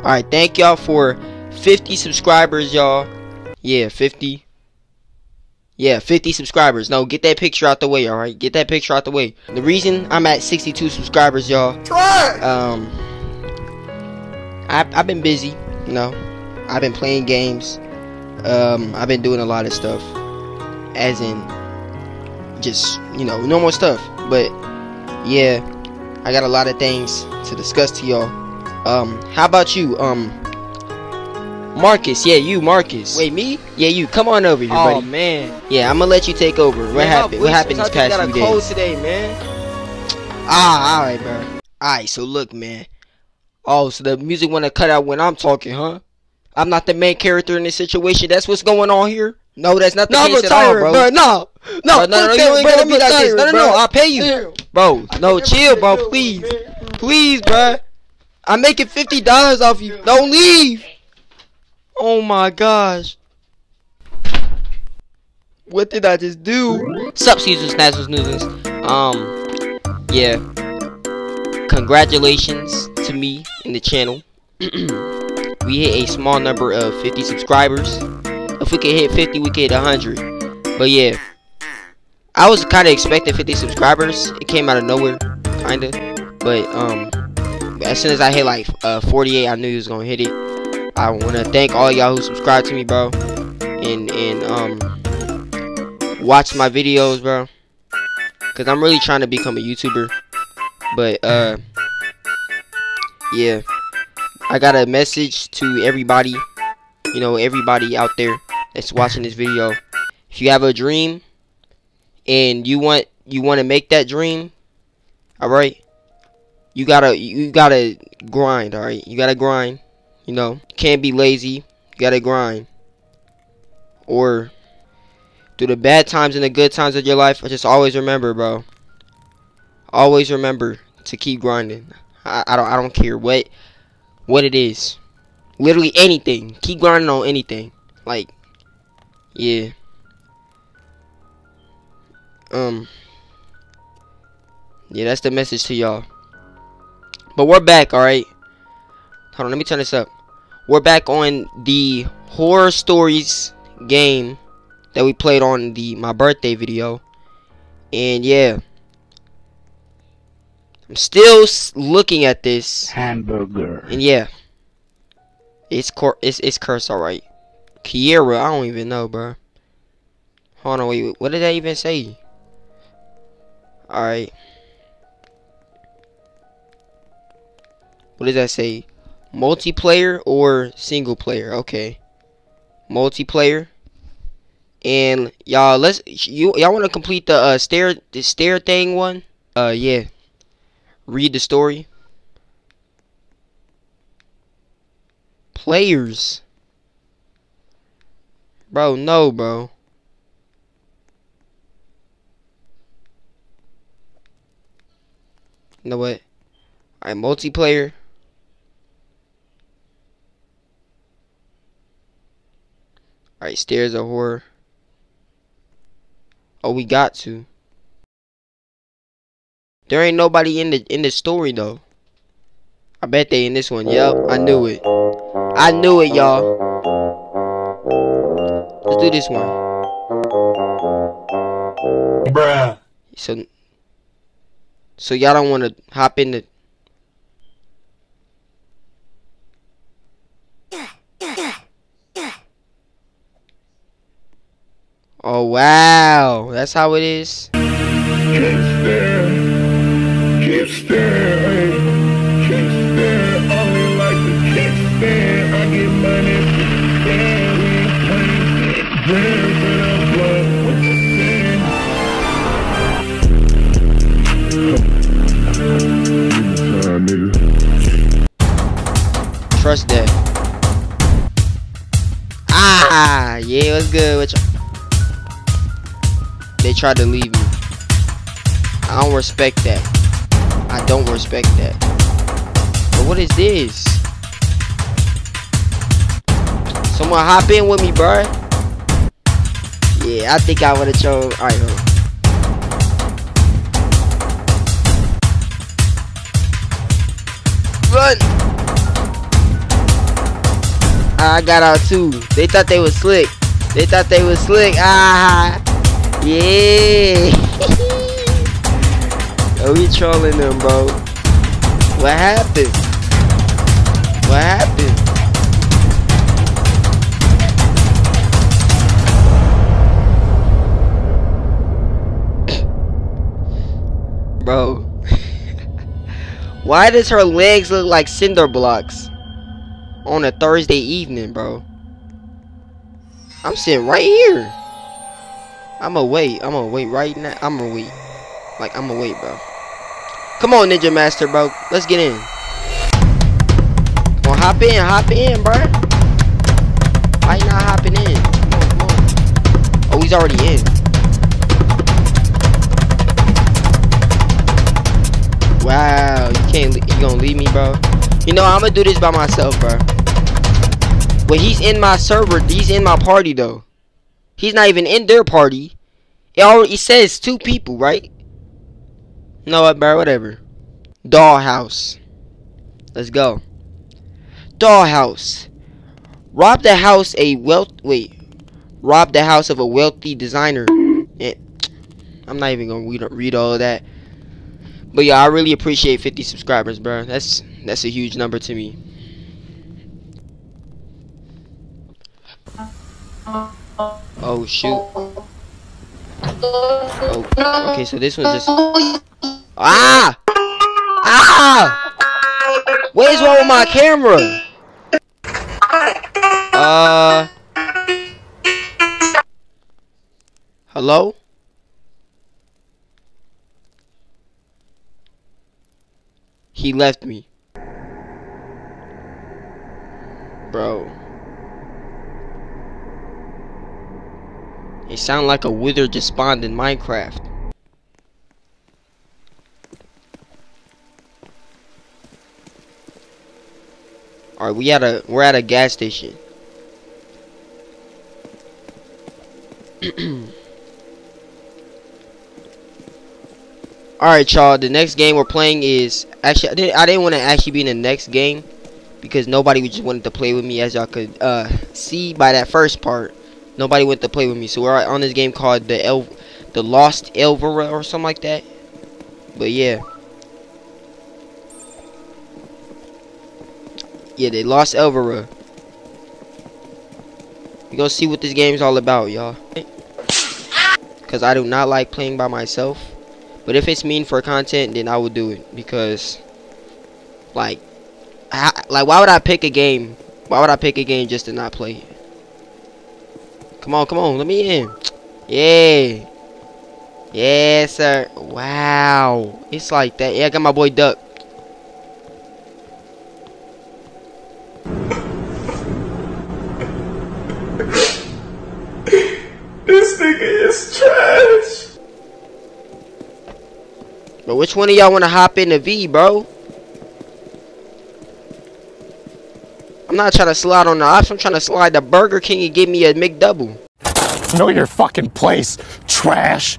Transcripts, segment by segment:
Alright, thank y'all for 50 subscribers, y'all. Yeah, 50. Yeah, 50 subscribers. No, get that picture out the way, alright? Get that picture out the way. The reason I'm at 62 subscribers, y'all. Try. Um, I, I've been busy, you know. I've been playing games. Um, I've been doing a lot of stuff. As in, just, you know, normal stuff. But, yeah, I got a lot of things to discuss to y'all. Um, how about you? Um, Marcus, yeah, you, Marcus. Wait, me? Yeah, you. Come on over here, Oh buddy. man. Yeah, I'm gonna let you take over. What Man, happened? What happened these past got a cold today, man. Ah, all right, bro. All right, so look, man. Oh, so the music want to cut out when I'm talking, huh? I'm not the main character in this situation. That's what's going on here. No, that's not the No, I'm case at all, bro. bro. No, Bro, no, no, no, you ain't I'm be like this. retiring, No, no, no, I'll pay you. Bro, no, chill, bro. Please, please, bro. I'm making fifty dollars off you. Don't leave. Oh my gosh. What did I just do? Sup, Caesar Snazzles Noodles. Um, yeah. Congratulations to me and the channel. we hit a small number of 50 subscribers. If we could hit 50, we could hit 100. But yeah, I was kind of expecting 50 subscribers. It came out of nowhere, kind of. But um, as soon as I hit like uh, 48, I knew he was gonna hit it. I want to thank all y'all who subscribed to me, bro, and and um, watch my videos, bro. Cause I'm really trying to become a YouTuber. But uh, yeah, I got a message to everybody. You know, everybody out there that's watching this video. If you have a dream and you want you want to make that dream, all right. You gotta you gotta grind, all right. You gotta grind. You know, can't be lazy. You gotta grind. Or through the bad times and the good times of your life, just always remember, bro. Always remember to keep grinding. I, I don't I don't care what what it is. Literally anything. Keep grinding on anything. Like yeah. Um Yeah, that's the message to y'all. But we're back, alright? Hold on, let me turn this up. We're back on the horror stories game that we played on the my birthday video. And yeah. I'm still looking at this. Hamburger. And yeah. It's cor it's it's cursed alright. Kiera, I don't even know, bro. Hold on, wait, what did that even say? Alright. What does that say? Multiplayer or single player? Okay. Multiplayer. And y'all let's you y'all wanna complete the uh stair the stair thing one? Uh yeah. Read the story. Players. Bro, no, bro. You know what? Alright, multiplayer. Alright, stairs of horror. Oh, we got to. There ain't nobody in the in the story though. I bet they in this one. Yep, I knew it. I knew it, y'all. Let's do this one. Bruh. So, so y'all don't want to hop in the. Oh wow, that's how it is. Keep staring. Keep staring. Keep staring. Only like to keep staring. I get money staring. Grand for the blood. What you saying? Time, nigga. Trust that. Ah, yeah, it was good with you? They tried to leave me. I don't respect that. I don't respect that. But what is this? Someone hop in with me, bro. Yeah, I think I would have chose. Alright, hold. Run! Ah, I got out too. They thought they was slick. They thought they was slick. Ah, yeah. oh, we trolling them, bro. What happened? What happened? Bro. Why does her legs look like cinder blocks on a Thursday evening, bro? I'm sitting right here. I'ma wait. I'ma wait right now. I'ma wait. Like, I'ma wait, bro. Come on, Ninja Master, bro. Let's get in. Come on, hop in. Hop in, bro. Why you not hopping in? Come on, come on. Oh, he's already in. Wow, you can't. You gonna leave me, bro? You know I'm gonna do this by myself, bro. But he's in my server. He's in my party though. He's not even in their party. It already says two people, right? No, bro? Whatever. Dollhouse. Let's go. Dollhouse. Rob the house a wealth. Wait. Rob the house of a wealthy designer. Eh, I'm not even gonna read, read all of that. But yeah, I really appreciate 50 subscribers, bro. That's that's a huge number to me. Oh shoot. Oh, okay, so this one just Ah! Ah! What is wrong with my camera? Uh Hello? He left me. Bro. It sound like a wither just spawned in Minecraft. Alright, we at a we're at a gas station. Alright, y'all. The next game we're playing is actually I didn't I didn't want to actually be in the next game because nobody just wanted to play with me as y'all could uh, see by that first part. Nobody went to play with me, so we're on this game called the El the Lost Elvira or something like that. But yeah. Yeah, they lost Elvira. We gonna see what this game's all about, y'all. Cause I do not like playing by myself. But if it's mean for content, then I will do it because, like, I, like why would I pick a game? Why would I pick a game just to not play it? Come on, come on, let me in. Yeah. Yes, sir. Wow. It's like that. Yeah, I got my boy Duck. This nigga is trash. But which one of y'all want to hop in the V, bro? Not trying to slide on the ops. I'm trying to slide the Burger King and give me a McDouble. Know your fucking place, trash.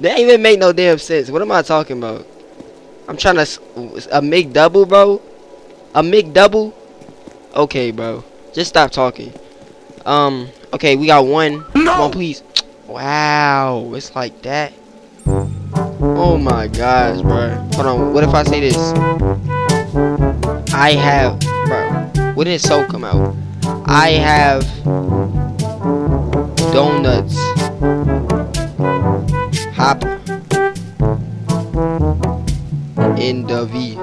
That even make no damn sense. What am I talking about? I'm trying to a McDouble, bro. A McDouble. Okay, bro. Just stop talking. Um. Okay, we got one. Come on, please. Wow, it's like that. Oh my gosh, bro. Hold on. What if I say this? I have, bro. When did so come out? I have donuts. Hop in the V.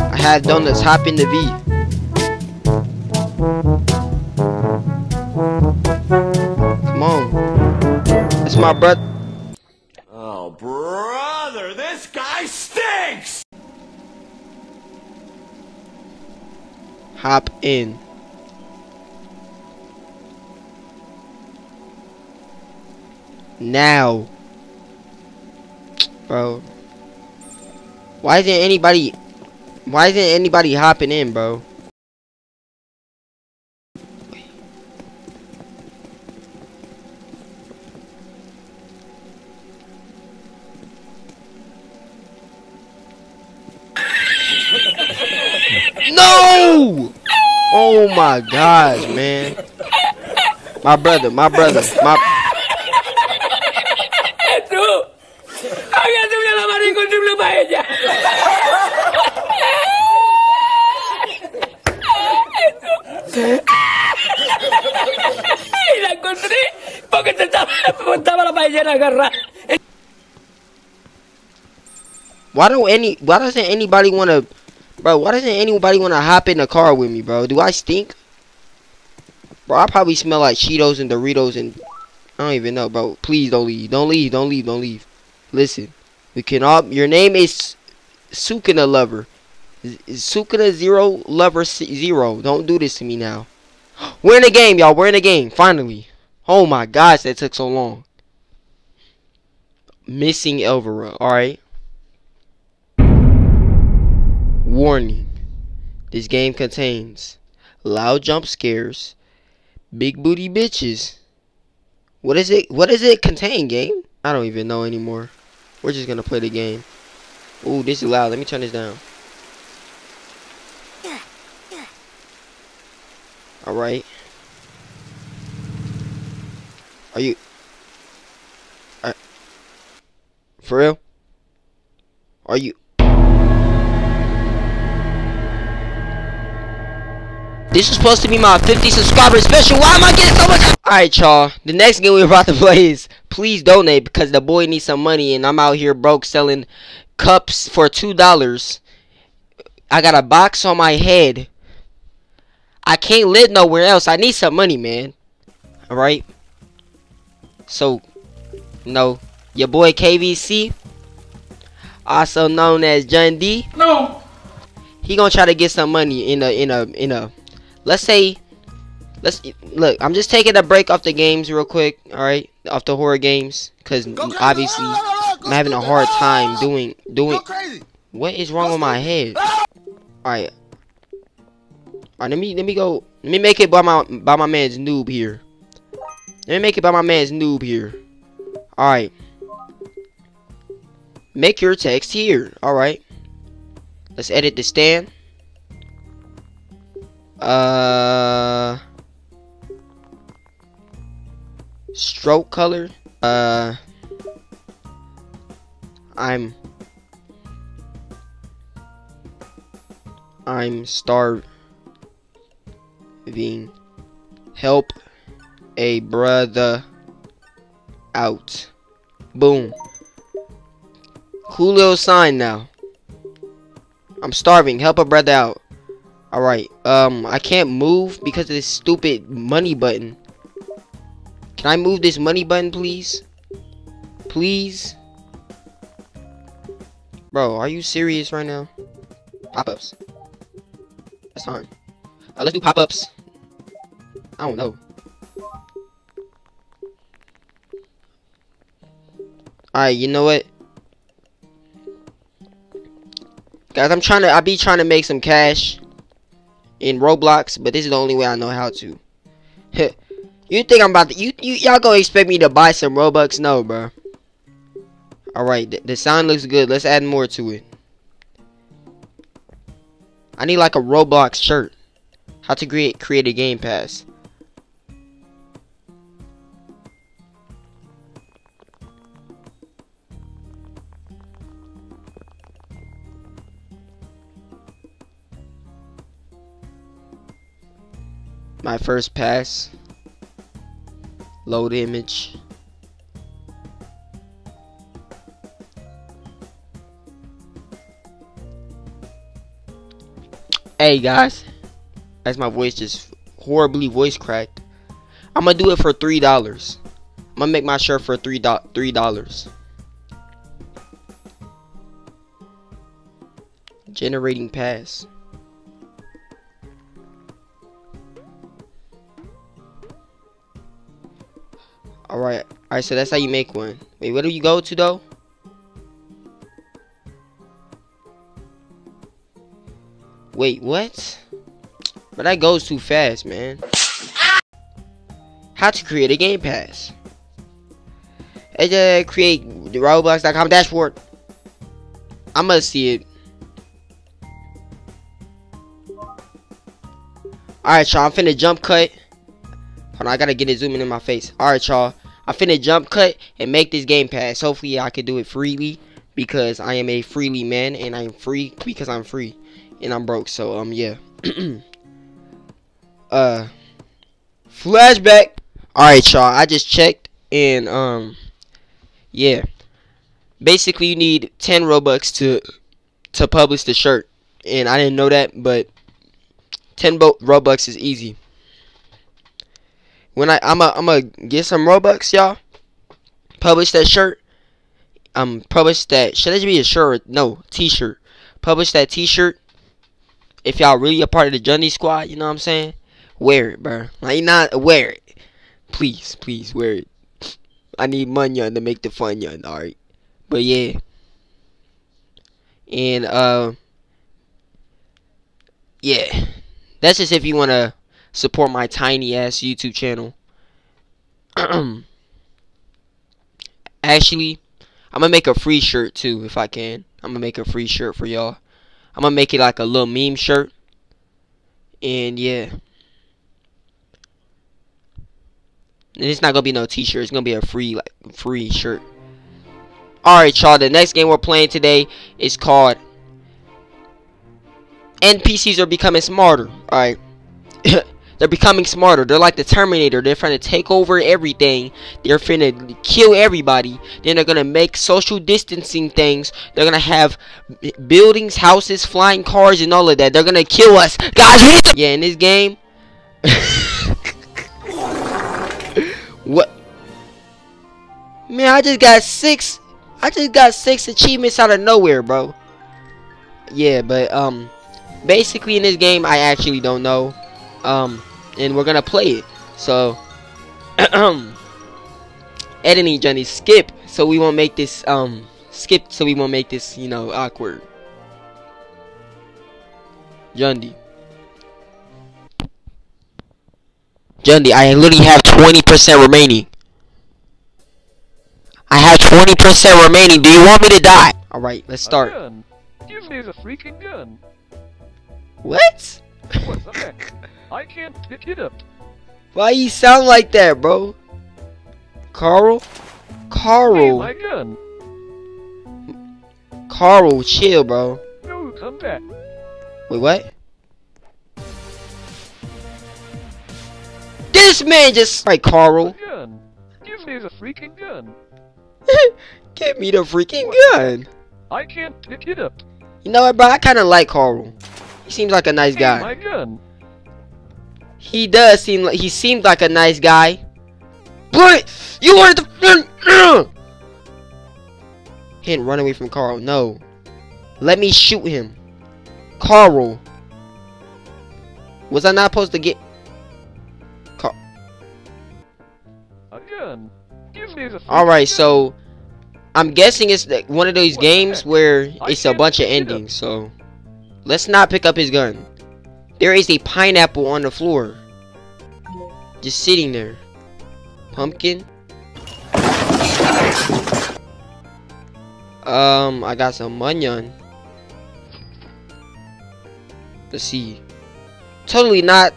I had donuts. Hop in the V. Come on. That's my brother. Hop in. Now. Bro. Why isn't anybody why isn't anybody hopping in, bro? My gosh, man. My brother, my brother, my. ¡Tú! ¡Había subido la mano incontrible para ella! ¡Y la encontré! Porque te estaba, estaba la paellera agarrada. Why don't any? Why doesn't anybody want to, bro? Why doesn't anybody want to hop in the car with me, bro? Do I stink? Bro, I probably smell like Cheetos and Doritos and I don't even know, bro. Please don't leave. Don't leave. Don't leave. Don't leave. Listen, we can all. Your name is Sukuna Lover. Sukuna Zero Lover Zero. Don't do this to me now. We're in the game, y'all. We're in the game. Finally. Oh my gosh, that took so long. Missing Elvira. All right. Warning. This game contains loud jump scares, big booty bitches. What is it? What does it contain, game? I don't even know anymore. We're just gonna play the game. Ooh, this is loud. Let me turn this down. All right. Are you? Are, for real? Are you? This is supposed to be my 50 subscriber special. Why am I getting so much? Alright, y'all. The next game we're about to play is please donate because the boy needs some money and I'm out here broke selling cups for $2. I got a box on my head. I can't live nowhere else. I need some money, man. Alright? So, no. Your boy KVC, also known as John D. No. he gonna try to get some money in a in a in a let's say let's look i'm just taking a break off the games real quick all right off the horror games because obviously i'm having a hard time doing doing what is wrong with my head? All right all right let me let me go let me make it by my by my man's noob here. Let me make it by my man's noob here. All right make your text here all right let's edit the stand uh stroke color. Uh I'm I'm starving. Help a brother out. Boom. Cool little sign now. I'm starving. Help a brother out Alright, um, I can't move because of this stupid money button. Can I move this money button, please? Please? Bro, are you serious right now? Pop-ups. That's fine. Uh, let's do pop-ups. I don't know. Alright, you know what? Guys, I'm trying to, I be trying to make some cash in Roblox, but this is the only way I know how to. you think I'm about to you you y'all gonna expect me to buy some Robux? No, bro. All right, th the sound looks good. Let's add more to it. I need like a Roblox shirt. How to create create a game pass. My first pass. Load image hey guys. As my voice just horribly voice cracked I'm gonna do it for three dollars. I'm gonna make my shirt for three three dollars. Generating pass Alright, so that's how you make one. Wait, where do you go to though? Wait, what? But that goes too fast, man. How to create a game pass. It's uh, create the Roblox.com dashboard. I must see it. Alright, y'all. I'm finna jump cut. Hold on, I gotta get it zooming in my face. Alright, y'all. I'm finna jump cut and make this game pass. Hopefully, I can do it freely because I am a freely man and I'm free because I'm free and I'm broke. So, um, yeah. uh, flashback. Alright, y'all. I just checked and, um, yeah. Basically, you need 10 Robux to to publish the shirt. And I didn't know that, but 10 bo- Robux is easy. When I I'm a, I'm gonna get some Robux, y'all. Publish that shirt. Um publish that should it be a shirt? No, t-shirt. Publish that t-shirt. If y'all really a part of the Jundy squad, you know what I'm saying? Wear it, bro. Like not wear it. Please, please wear it. I need money on to make the fun, young, alright. But yeah. And uh yeah. That's just if you wanna support my tiny ass YouTube channel. Actually, I'm gonna make a free shirt too if I can. I'm gonna make a free shirt for y'all. I'm gonna make it like a little meme shirt. And yeah. And it's not gonna be no t-shirt, it's gonna be a free like free shirt. Alright y'all, the next game we're playing today is called NPCs are becoming smarter. Alright. They're becoming smarter. They're like the Terminator. They're trying to take over everything. They're finna kill everybody. Then they're gonna make social distancing things. They're gonna have buildings, houses, flying cars, and all of that. They're gonna kill us. Guys, yeah, in this game. what? Man, I just got six. I just got six achievements out of nowhere, bro. Yeah, but um, basically in this game, I actually don't know. Um, and we're gonna play it. So, editing Johnny skip, so we won't make this um skip, so we won't make this you know awkward. Jundy. Jundy, I literally have 20% remaining. I have 20% remaining. Do you want me to die? Alright, let's start. Give me the freaking gun. What? What's heck? I can't pick it up. Why you sound like that, bro? Carl? Hey, Carl. my gun. Carl, chill, bro. No, come back. Wait, what? This man just right, Carl. Gun. Give me the freaking gun. Give me the freaking gun. I can't pick it up. You know what, bro? I kind of like Carl. He seems like a nice Hey, guy. my gun. He does seem like he seemed like a nice guy. But you wanted to. He didn't run away from Carl. No. Let me shoot him. Carl. Was I not supposed to get? A gun. Give me the All right, so I'm guessing it's like one of those games where it's a bunch of endings. So let's not pick up his gun. There is a pineapple on the floor, just sitting there. Pumpkin. Um, I got some onion. Let's see. Totally not.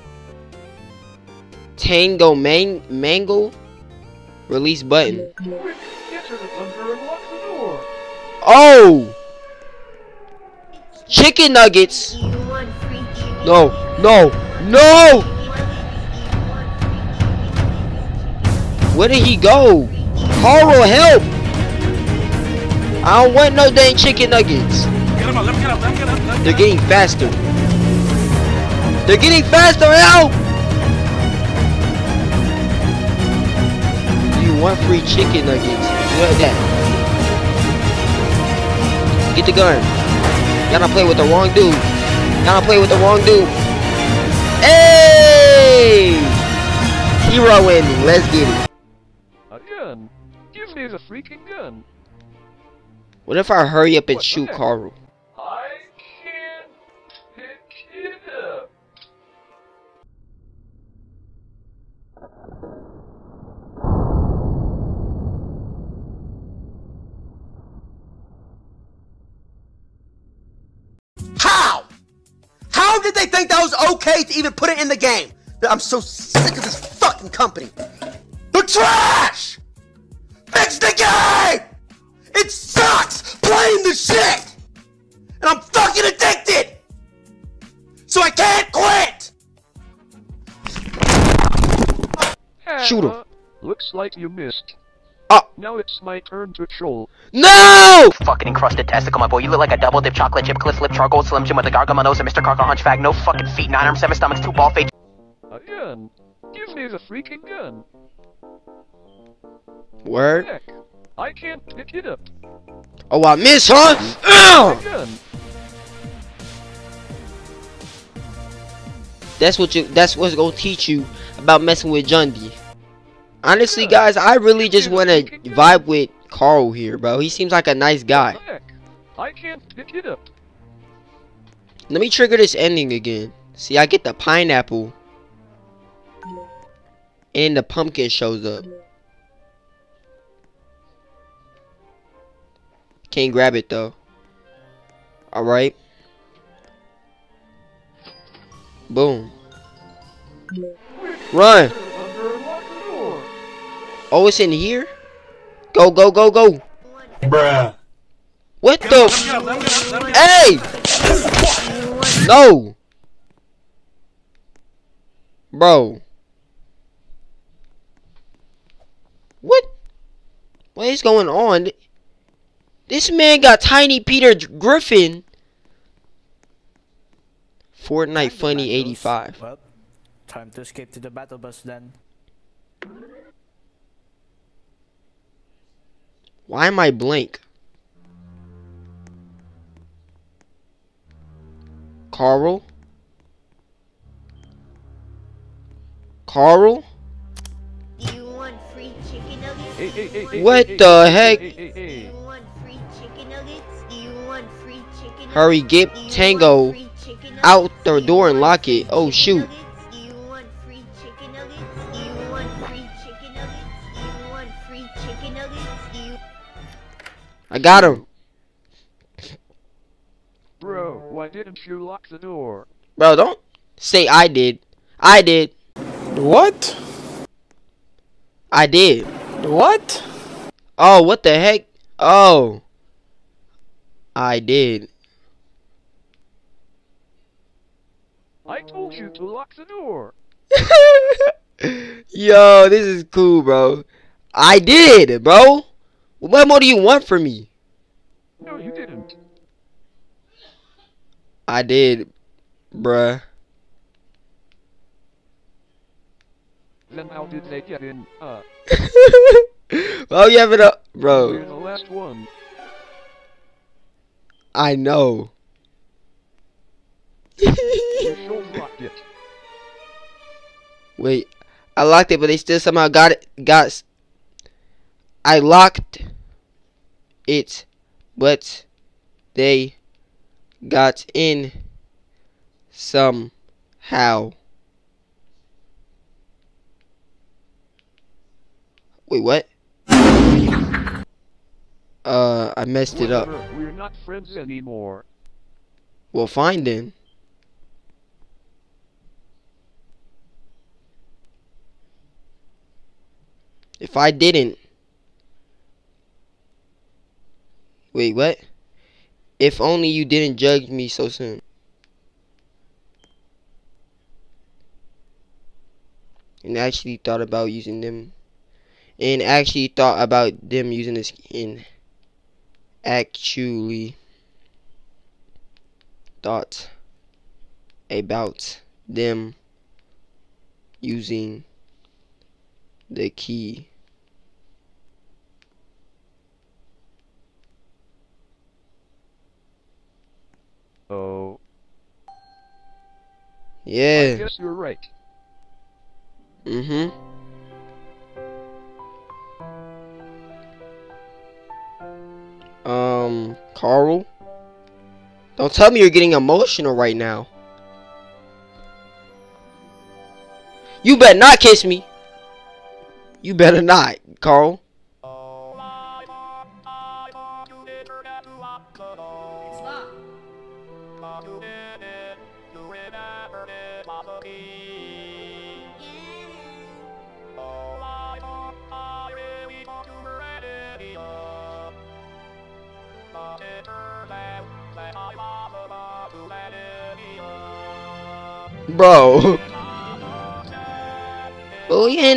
Tango man mango. Release button. Oh! Chicken nuggets! No, no, no! Where did he go? Carl, help! I don't want no dang chicken nuggets. They're getting faster. They're getting faster, help! Do you want free chicken nuggets? What that? Get the gun. Y'all not play with the wrong dude. Y'all not play with the wrong dude. Hey! Hero ending. Let's get it. A gun. Give me the freaking gun. What if I hurry up and What shoot heck? Carl? I can't pick it up. How? How did they think that was okay to even put it in the game? I'm so sick of this fucking company. The trash! Fix the game! It sucks playing the shit! And I'm fucking addicted! So I can't quit! Shoot him. Looks like you missed. Oh. Now it's my turn to troll. No! Fucking encrusted testicle, my boy. You look like a double dip chocolate chip, cliff lip, charcoal, slim jim with a gargle nose, and Mr. Carco hunchback. No fucking feet, nine arms, seven stomachs, two ball face. A gun. Give me the freaking gun. Word. Heck, I can't pick it up. Oh, I miss, huh? My Ugh! That's what you. That's what's gonna teach you about messing with Jundy. Honestly, guys, I really just want to vibe with Carl here, bro. He seems like a nice guy. I can't pick it up. Let me trigger this ending again. See, I get the pineapple. And the pumpkin shows up. Can't grab it though. Alright. Boom. Run! Oh, it's in here? Go, go, go, go! Bruh. What the? Hey! No! Bro. What? What is going on? This man got Tiny Peter Griffin. Fortnite Funny 85. Well, time to escape to the battle bus then. Why am I blank? Carl? Carl? Do you want free chicken? Hey, hey, hey, hey, What the heck? Hey, hey, Do hey, you want free chicken nuggets? Do you want free chicken nuggets? Hurry, get Tango want free chicken nuggets? out the door and lock it. Oh, shoot. I got him. Bro, why didn't you lock the door? Bro, don't say I did. I did. What? I did. What? Oh, what the heck? Oh. I did. I told you to lock the door. Yo, this is cool, bro. I did, bro. What more do you want from me? No, you didn't. I did, bruh. Then how did they get in? Uh, oh, you have it up, bro. the last one. I know. You should locked it. Wait, I locked it, but they still somehow got it. Got. I locked it, but they got in somehow. Wait, what? Uh, I messed it up. We're not friends anymore. Well, fine then. If I didn't. Wait, what? If only you didn't judge me so soon. And actually thought about using them. And actually thought about them using the skin. Actually thought about them using the key. Oh, I Yeah. guess you're right. Mm-hmm. Um, Carl? Don't tell me you're getting emotional right now. You better not kiss me. You better not, Carl.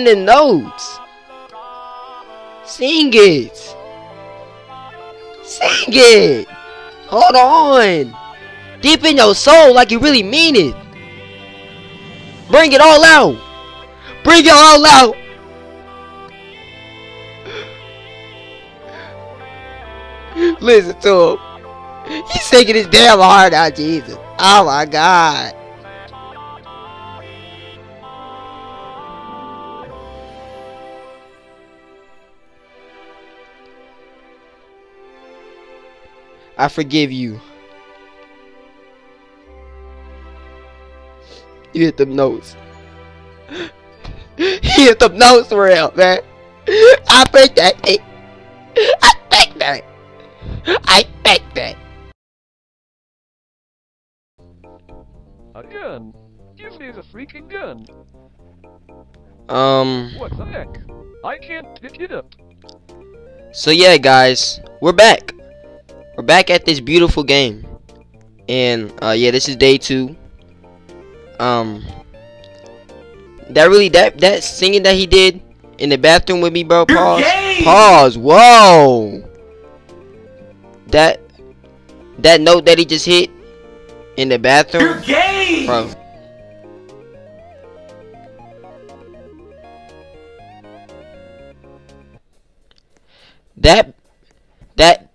The notes. Sing it. Sing it. Hold on. Deep in your soul like you really mean it. Bring it all out. Bring it all out. Listen to him. He's singing his damn heart out, Jesus. Oh my God. I forgive you. You hit them notes. he hit them notes for real, man. I think that. I think that. I think that. A gun. Give me the freaking gun. Um. What the heck? I can't pick it up. So yeah, guys, we're back. Back at this beautiful game, and uh, yeah, this is day two. Um, that really that that singing that he did in the bathroom with me, bro. Pause. Pause. Whoa. That that note that he just hit in the bathroom, bro. That that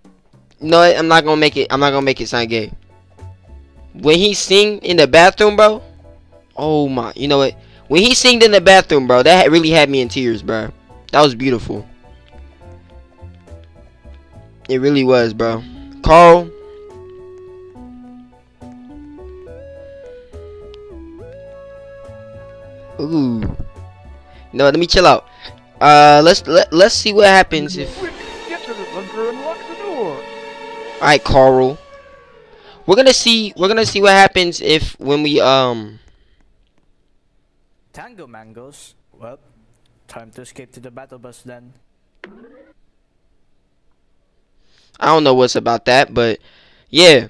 no, I'm not gonna make it. I'm not gonna make it sound gay. When he sing in the bathroom, bro. Oh my, you know what? When he singed in the bathroom, bro, that really had me in tears, bro. That was beautiful. It really was, bro. Carl. Ooh. No, let me chill out. Uh, let's let let's see what happens if. All right, Carl. We're gonna see. We're gonna see what happens if when we um. Tango mangoes. Well, time to escape to the battle bus then. I don't know what's about that, but yeah,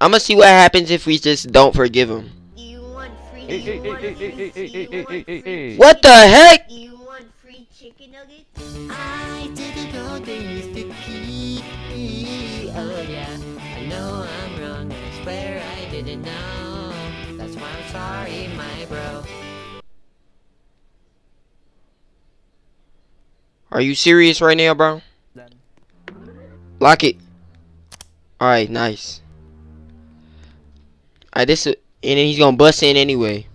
I'm gonna see what happens if we just don't forgive him. Do you want free? Hey, do hey, you hey, swear I didn't know. That's why I'm sorry, my bro. Are you serious right now, bro? Then Lock it. All right, nice. All right, this is, and then he's gonna bust in anyway,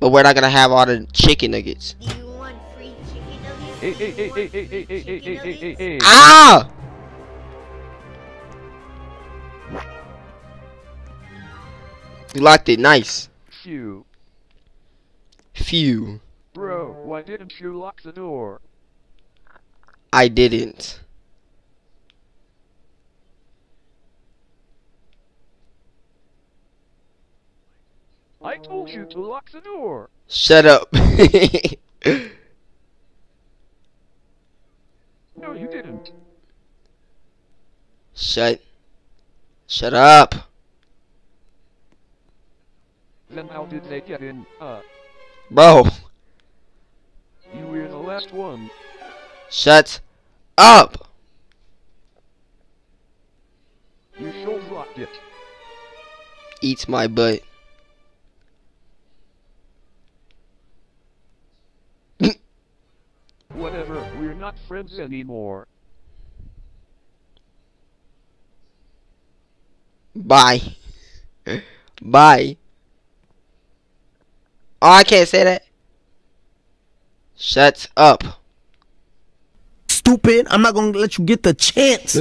but we're not gonna have all the chicken nuggets. Do you want free chicken nuggets? Hey, You locked it. Nice. Phew. Phew. Bro, why didn't you lock the door? I didn't. I told you to lock the door. Shut up. No, you didn't. Shut. Shut up. Then how did they get in? Uh, Bro. you were the last one. Shut up. You should locked it. Eats my butt. Whatever, we're not friends anymore. Bye. Bye. Oh, I can't say that. Shut up. Stupid. I'm not gonna let you get the chance.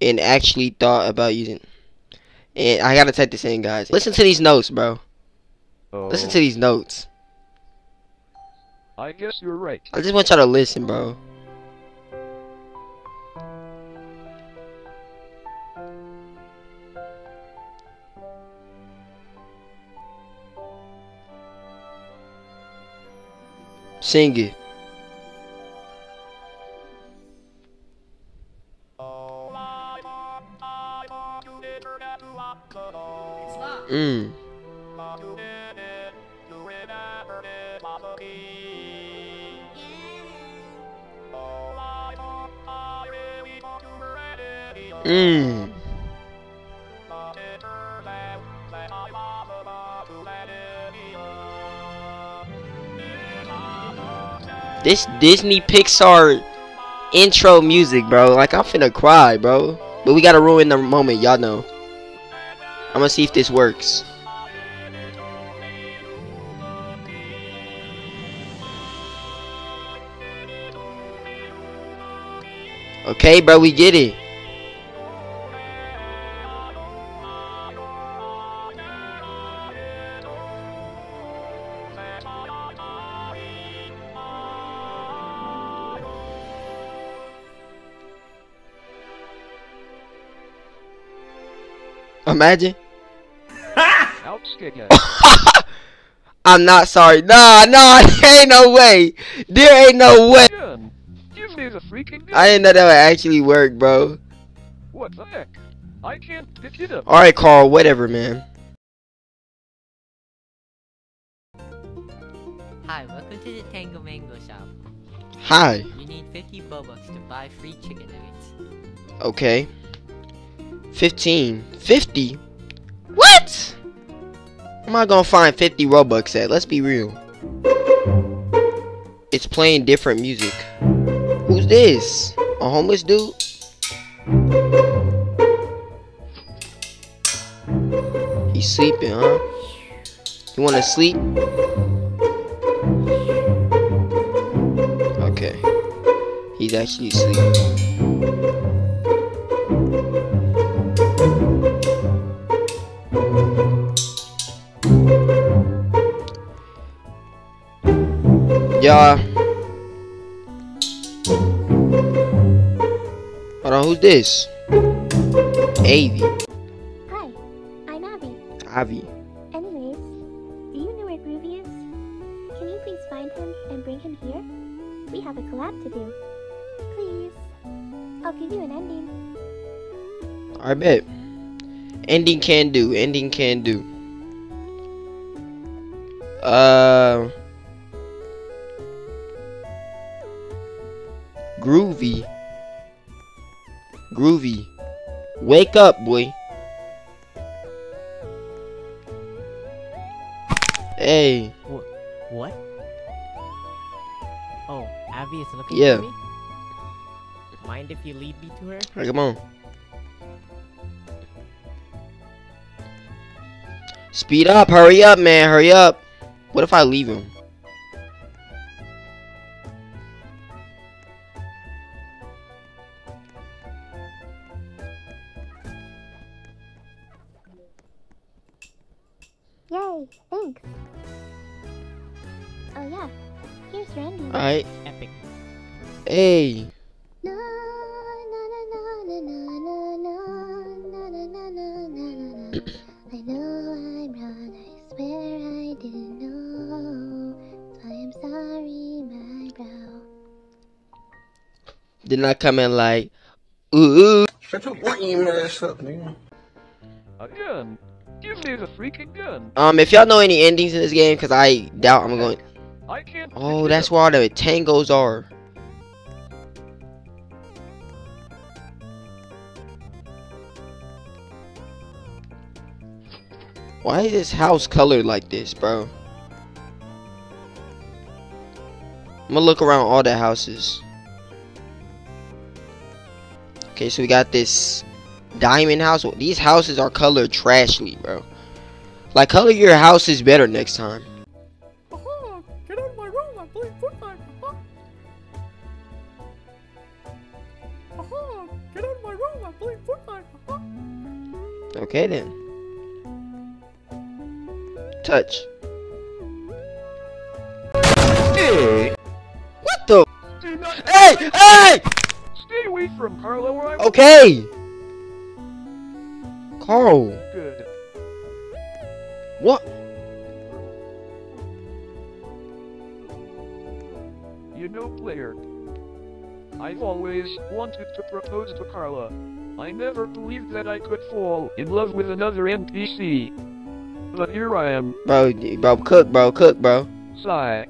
And actually thought about using. And I gotta type this in, guys. Listen to these notes, bro. Oh, Listen to these notes. I guess you're right. I just want y'all to listen, bro. Sing. Mm. Mm. This Disney Pixar intro music, bro. Like I'm finna cry, bro. But we gotta ruin the moment, y'all know. I'm gonna see if this works. Okay, bro, we get it. Imagine. I'm not sorry. Nah, nah, there ain't no way. There ain't no way. gun. Give me the freaking gun. I didn't know that would actually work, bro. What the heck? I can't pick it up. Alright, Carl, whatever, man. Hi, welcome to the Tango Mango Shop. Hi. You need 50 Robux to buy free chicken nuggets. Okay. 15. 50? What? Am I gonna find 50 Robux at? Let's be real. It's playing different music. Who's this? A homeless dude? He's sleeping, huh? You wanna sleep? Okay. He's actually asleep. Yeah. Hold on, who's this? Avi. Hi, I'm Abby. Avi. Anyways, do you know where Groovy is? Can you please find him and bring him here? We have a collab to do. Please. I'll give you an ending. I bet. Ending can do. Ending can do. Uh. Groovy. Groovy. Wake up, boy. Hey. Wh- what? Oh, Abby is looking Yeah. for me? Mind if you lead me to her? Hey, come on. Speed up. Hurry up, man. Hurry up. What if I leave him? Did not in like, ooh. Shut your lame ass up, nigga. A gun. Give me the freaking gun. Um, if y'all know any endings in this game, because I doubt I'm going. I can't. Oh, that's where all the tangos are. Why is this house colored like this, bro? I'm gonna look around all the houses. Okay, so we got this diamond house. These houses are colored trashly, bro. Like, color your houses better next time. Okay then. Touch. Hey! What the? Hey! Hey! Away from Carlo or I Okay. Carl. Good. What? you know, player. I've always wanted to propose to Carla. I never believed that I could fall in love with another NPC. But here I am. Bro, bro, cook, bro, cook, bro. Sigh.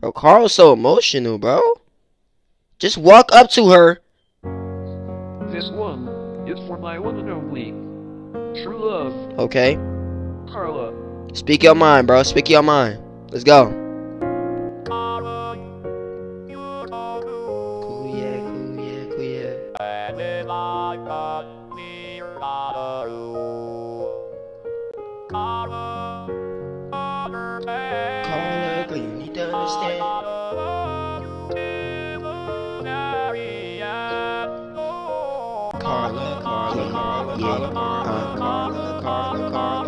Bro, Carl's so emotional, bro. Just walk up to her. This one is for my one and only true love, Okay. Carla. Speak your mind, bro. Speak your mind. Let's go.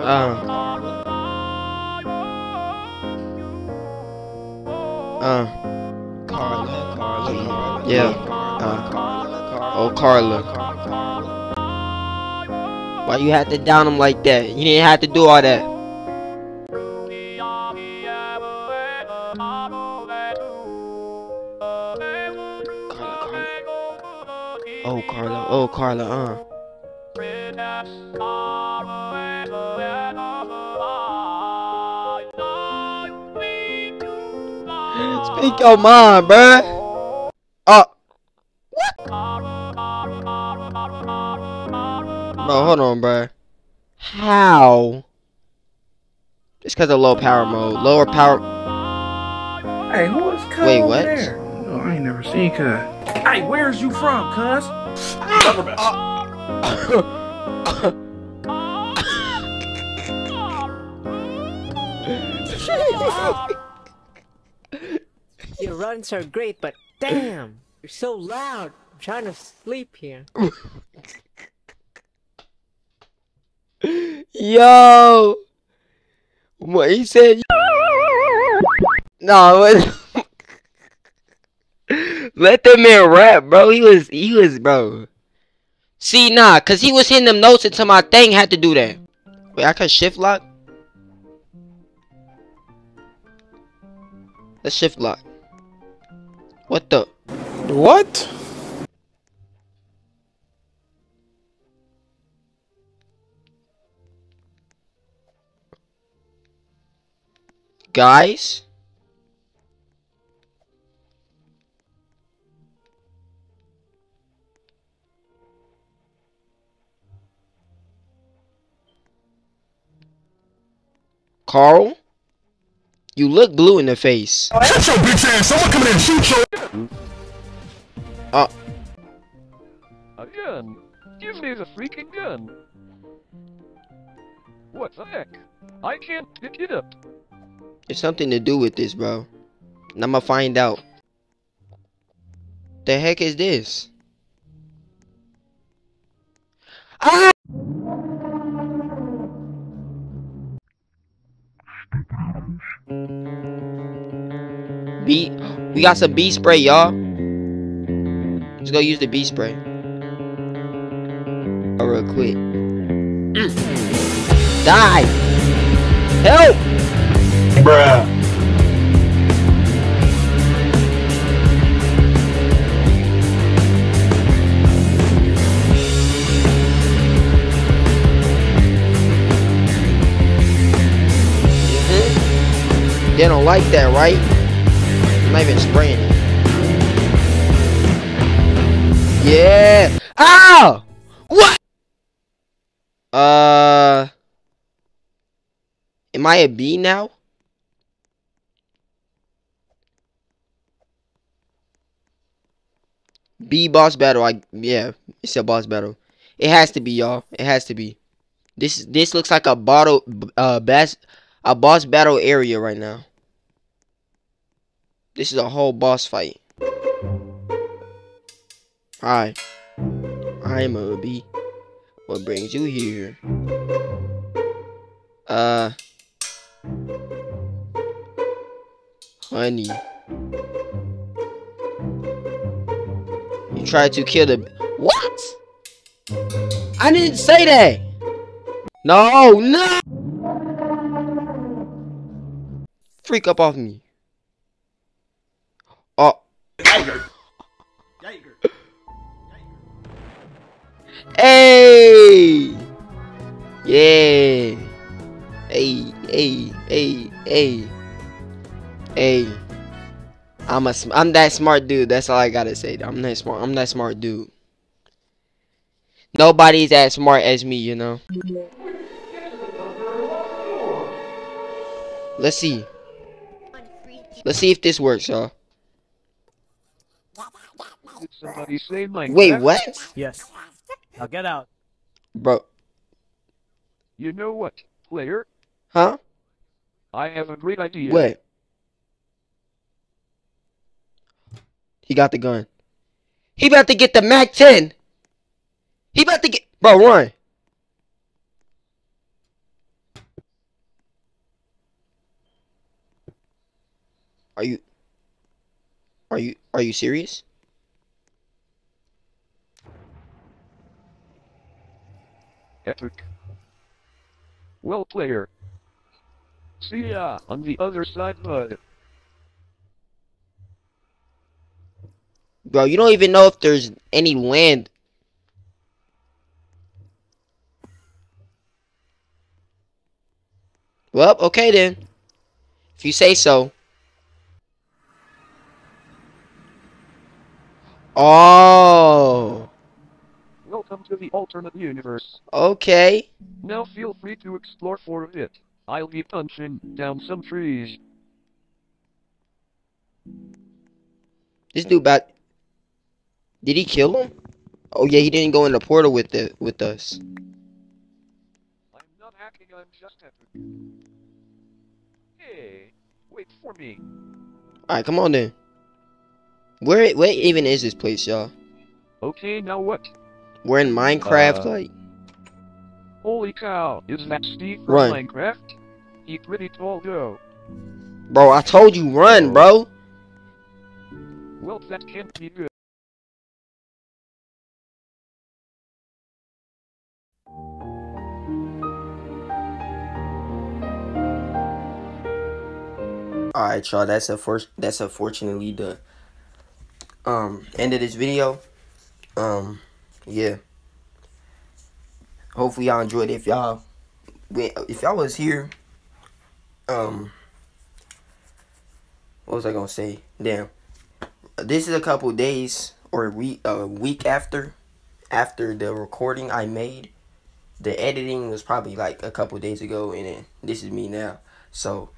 Uh, uh, Carla, Carla, Carla, yeah, uh, Carla, oh Carla. Why you had to down him like that? You didn't have to do all that. Oh Carla, oh Carla, uh. Speak your mind, bruh. Uh. Bro, hold on, bruh. How? Just because of low power mode. Lower power. Hey, who is Cuz Wait, over what? there? No, I ain't never seen Cuz. Hey, where's you from, Cuz? Your runs are great, but damn, you're so loud. I'm trying to sleep here. Yo. What he said? No? Let that man rap, bro. He was, he was, bro. See, nah, cause he was hitting them notes until my thing had to do that. Wait, I can shift lock. Let's shift lock. What the? What? Guys? Carl? You look blue in the face. Shut your bitch ass! Someone come in and shoot your. Uh, A gun. Give me the freaking gun. What the heck? I can't pick it up. there's something to do with this, bro. And I'ma find out. The heck is this? Ah! Bee, we got some bee spray, y'all. Let's go use the bee spray. Oh, real quick. Mm. Die! Help! Bruh. They don't like that, right? I'm not even spraying it. Yeah! Ow! What? Uh... Am I a bee now? bee boss battle. I yeah, it's a boss battle. It has to be, y'all. It has to be. This this looks like a bottle uh best a boss battle area right now. This is a whole boss fight. Hi. I'm B. What brings you here? Uh Honey. You tried to kill the What? I didn't say that. No, no. Up off me. Oh. Hey. Yeah. Hey, hey, hey, hey. Hey. I'm a I'm that smart dude. That's all I gotta say. I'm that smart. I'm that smart dude. Nobody's as smart as me, you know. Let's see. Let's see if this works, y'all. Somebody say Minecraft? Wait, what? Yes. Now get out. Bro, You know what, player? huh? I have a great idea. What? He got the gun. He about to get the Mac 10. He about to get Bro, run. Are you Are you are you serious? Epic. Well, player. See ya on the other side, bud. Bro, you don't even know if there's any land. Well, okay then. If you say so. Oh. Welcome to the alternate universe. Okay. Now feel free to explore for a bit. I'll be punching down some trees. This dude about Did he kill him? Oh yeah, he didn't go in the portal with the with us. I'm not hacking, I'm just epic. Hey, wait for me. Alright, come on then. Where where even is this place, y'all? Okay, now what? We're in Minecraft, Uh, like Holy cow, is that Steve from Run. Minecraft? He pretty tall though. Bro, I told you run, bro. Well, that can't be good. Alright, y'all, that's a first that's unfortunately the um end of this video. Um yeah. Hopefully y'all enjoyed it. If y'all if y'all was here, um what was I gonna say? Damn. This is a couple days or a week a week after after the recording I made. The editing was probably like a couple days ago and then this is me now. So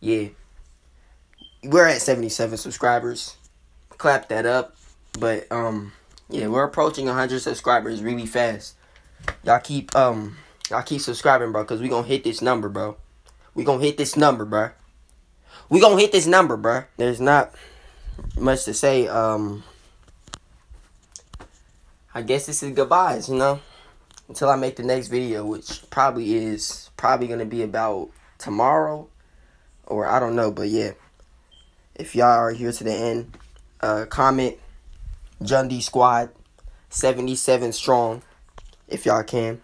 yeah we're at 77 subscribers. Clap that up. But um yeah, we're approaching 100 subscribers really fast. Y'all keep um y'all keep subscribing, bro, cuz we to hit this number, bro. We to hit this number, bro. We to hit this number, bro. There's not much to say um I guess this is goodbyes, you know? Until I make the next video, which probably is probably to be about tomorrow or I don't know, but yeah if y'all are here to the end, uh, comment Jundy Squad 77 strong if y'all can.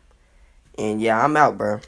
And yeah, I'm out, bro.